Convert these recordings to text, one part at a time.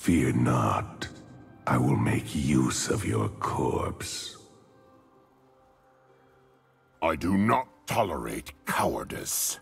Fear not. I will make use of your corpse. I do not tolerate cowardice.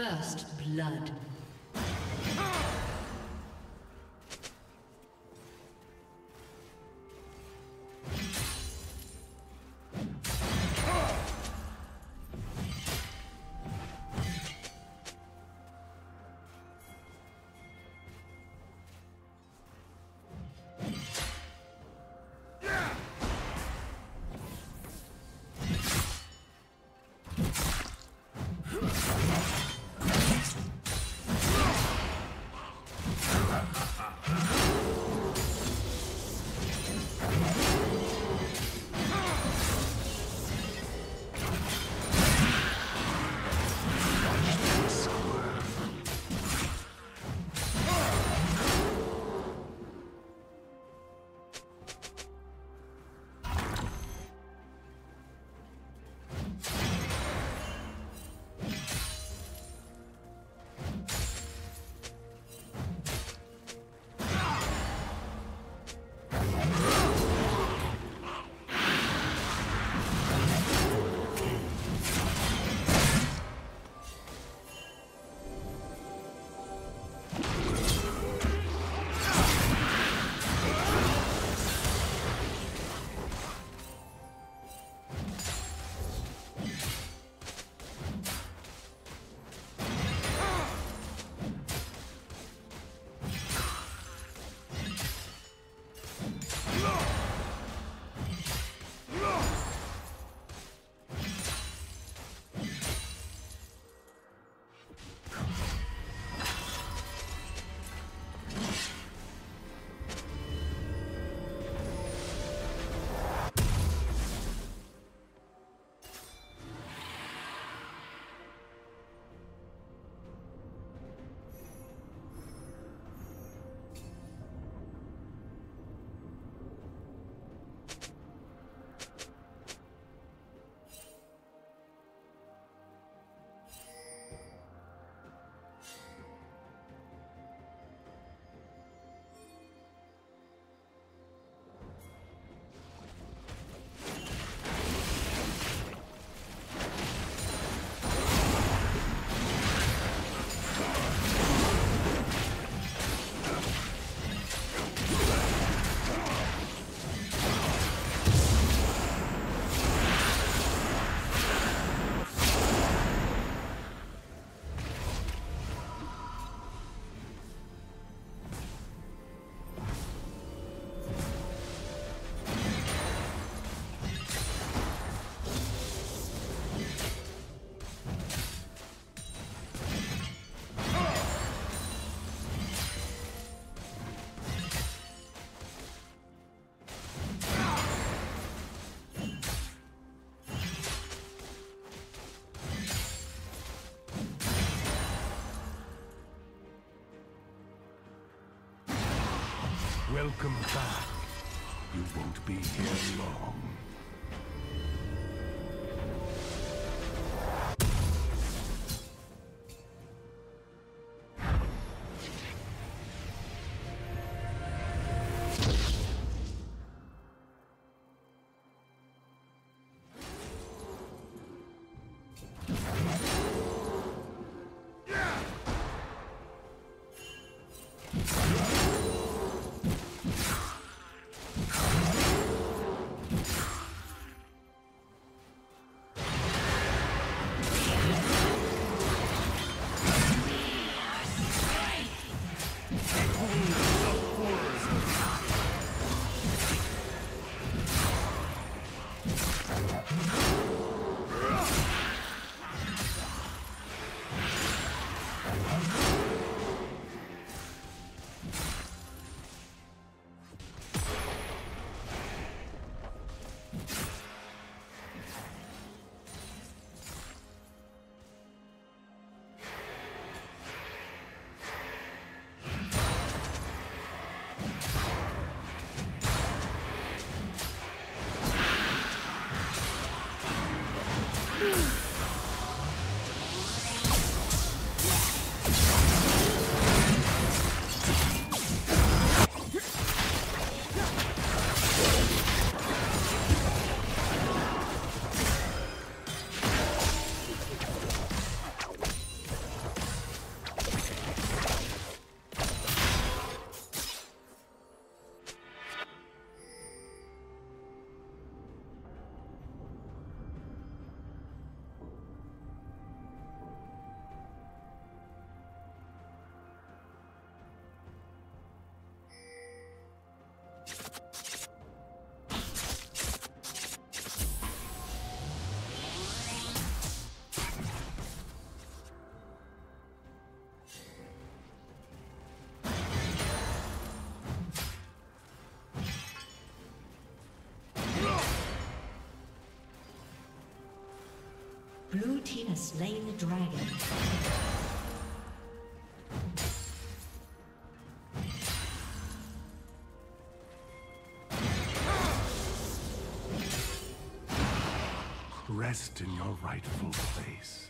First blood. Welcome back. You won't be here long. Blue team has slain the dragon. Rest in your rightful place.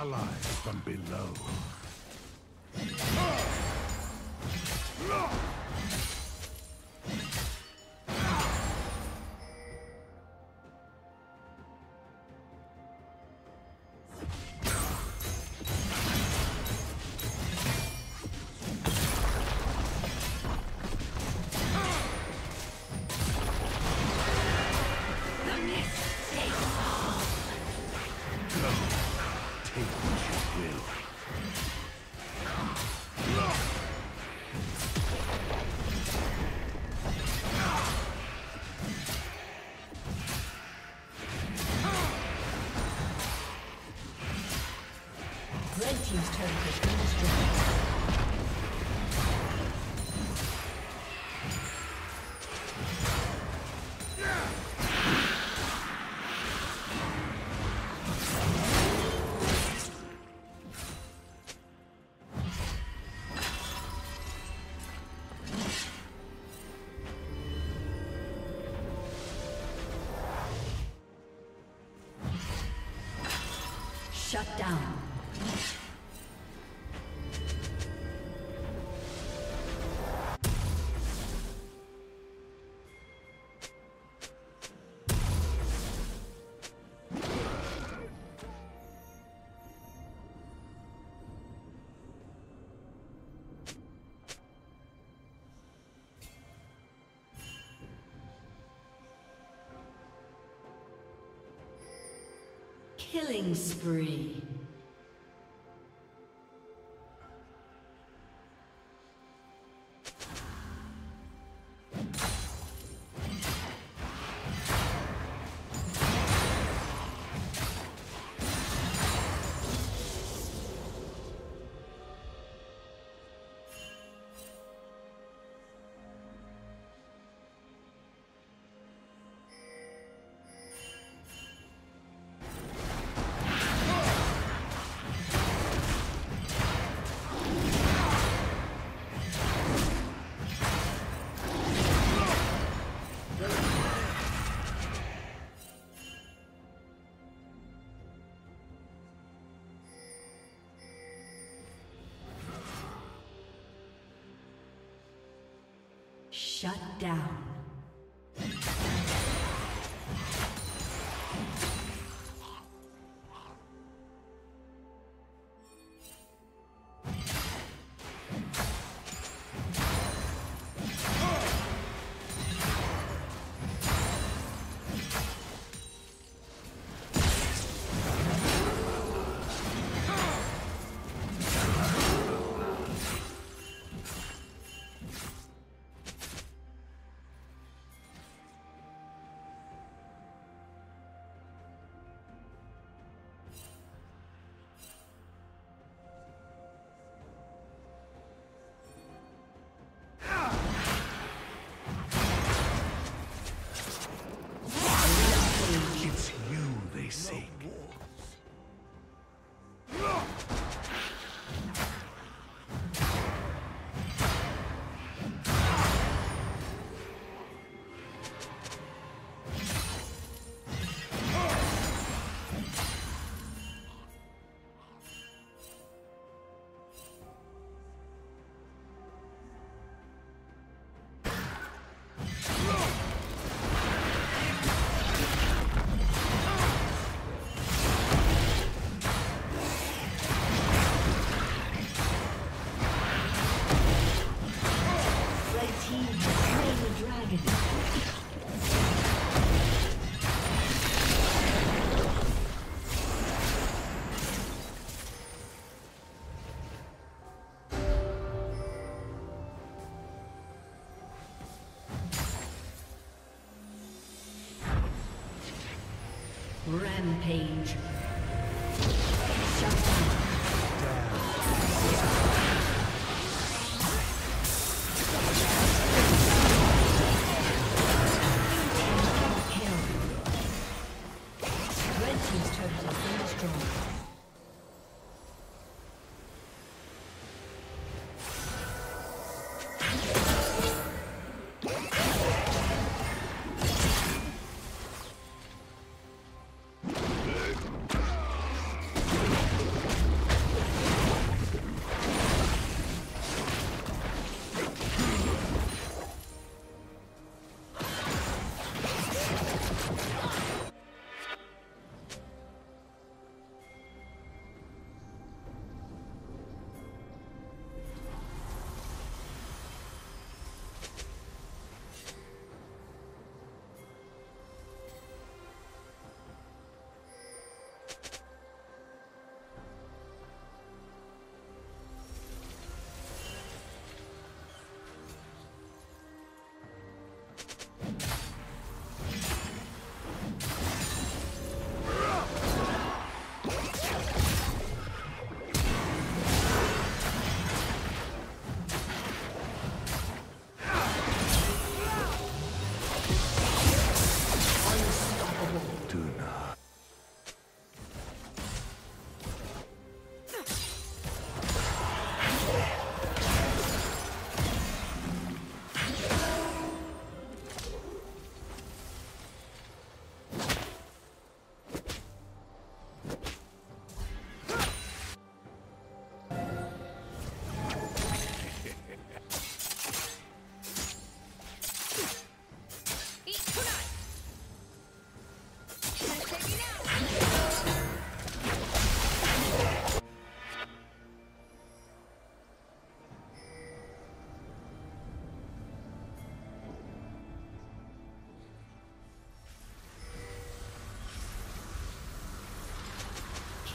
Allies from below. Shut down. Killing spree. Shut down.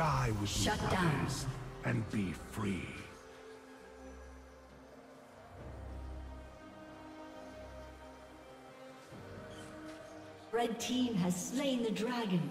Die with Shut down. brothers, and be free. Red team has slain the dragon.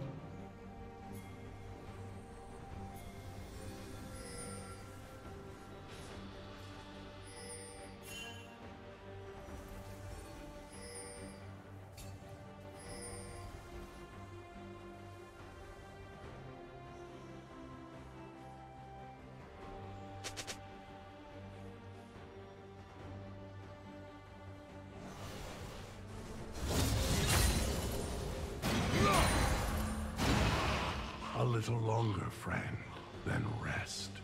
Little longer, friend, then rest.